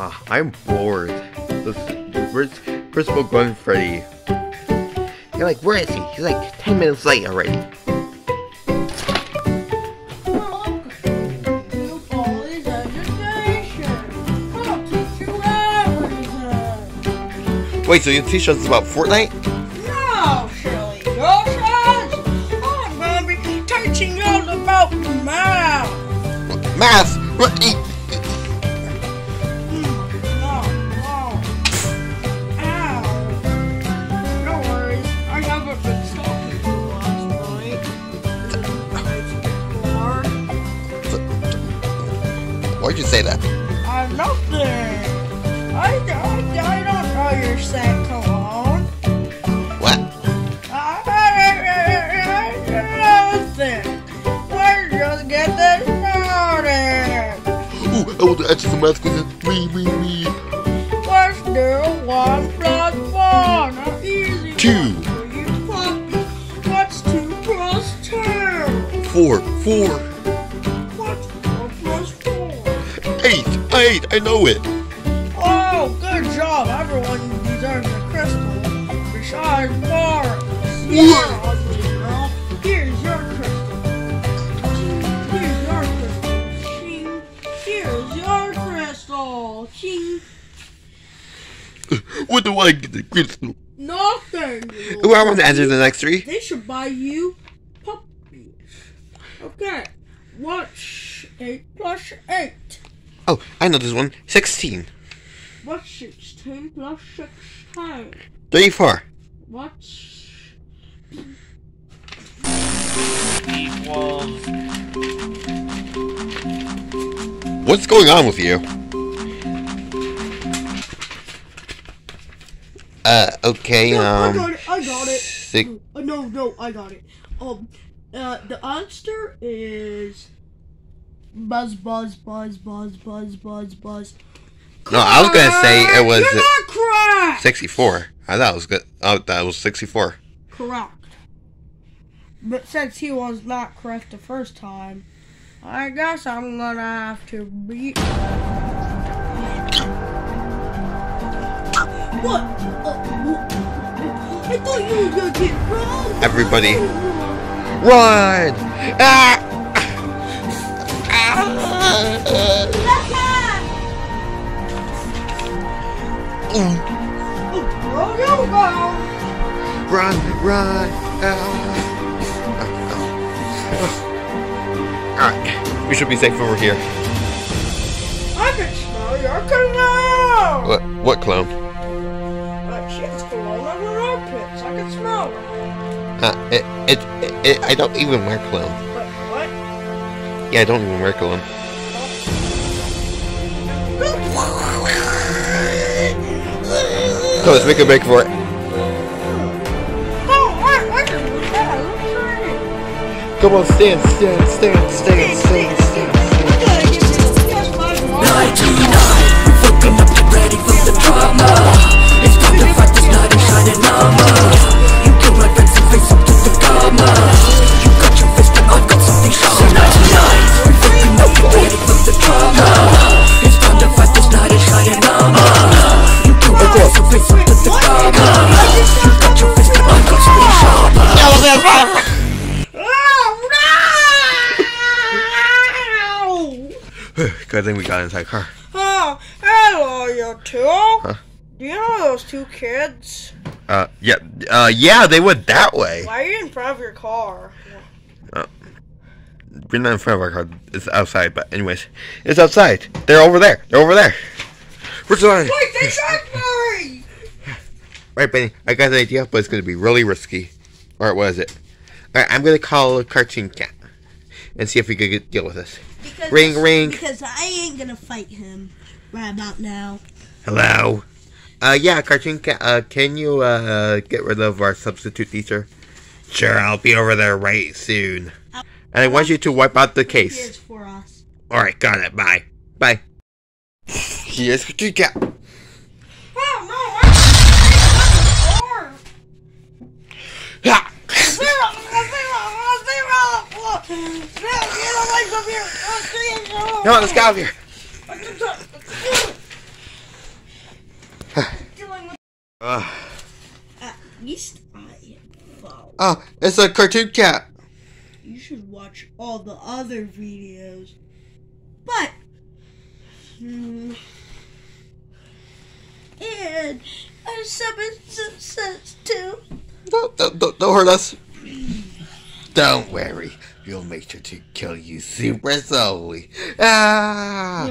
Ah, I'm bored. This, where's Principal Gwen Freddy? You're like, where is he? He's like 10 minutes late already. You college education. I'll teach you everything. Wait, so you teach us about Fortnite? No, Shirley Goshen. I'm gonna be teaching you all about math. Math! Why'd you say that? I'm nothing. I, I, I don't know your scent cologne. What? Nothing. We're just getting started. Ooh, I want to answer some math quizzes. Me, me, me. Let's do one plus one. An easy Two. one you. What's two plus two? Four, four, eight, eight. I know it. Oh, good job. Everyone deserves a crystal. Besides Boris. Yeah, ugly girl. Here's your crystal. Here's your crystal. Ching. Here's your crystal. Ching. What do I get the crystal? Nothing. Ooh, I want to answer the next three. They should buy you puppies. Okay. What's 8 plus 8? Oh, I know this one. 16. What's 16 plus 16? 34. What's equals What's going on with you? Uh, okay, No, I um. got it. I got it. Six. Uh, no, no, I got it. Um, uh, the answer is buzz, buzz, buzz, buzz, buzz, buzz, buzz. No, I was gonna say it was correct. 64. I thought it was good. Oh, that was 64. Correct. But since he was not correct the first time, I guess I'm gonna have to beat. What? Uh, I thought you were gonna get wrong. Everybody. Run! Ah! Oh. Run, run! Alright, we should be safe over here. I can smell your cologne. What, what clone? Uh, she cologne on her armpits. I can smell it. Uh, it, it, it, it, I don't even wear cologne. But what? Yeah, I don't even wear cologne. So let's make a break for it. Come on, stand, stand, stand, stand, stand, stand. Good thing we got inside car. Oh, hello, you two. Do you know those two kids? Uh, yeah, uh, yeah, they went that way. Why are you in front of your car? We're not in front of our car. It's outside, but anyways, it's outside. They're over there. They're over there. Where's the line? Wait, they shot me! Right, Bendy. I got an idea, but it's gonna be really risky. Or what is it? All right, I'm gonna call a cartoon cat and see if we could get, deal with this. Because Ring, ring. Because I ain't gonna fight him right about now. Hello. Uh, yeah, cartoon cat. Uh, can you uh get rid of our substitute teacher? Sure, I'll be over there right soon. And I want you to wipe out the case. for us. All right, got it. Bye. Bye. Here's cartoon cat. Oh Come on, let's get out of here. Doing Uh, At least I am following. oh, it's a cartoon cat. You should watch all the other videos. But, hmm, and uh, seven says too. Don't, don't, don't, don't hurt us. Don't worry. We'll make sure to kill you super slowly. Ah!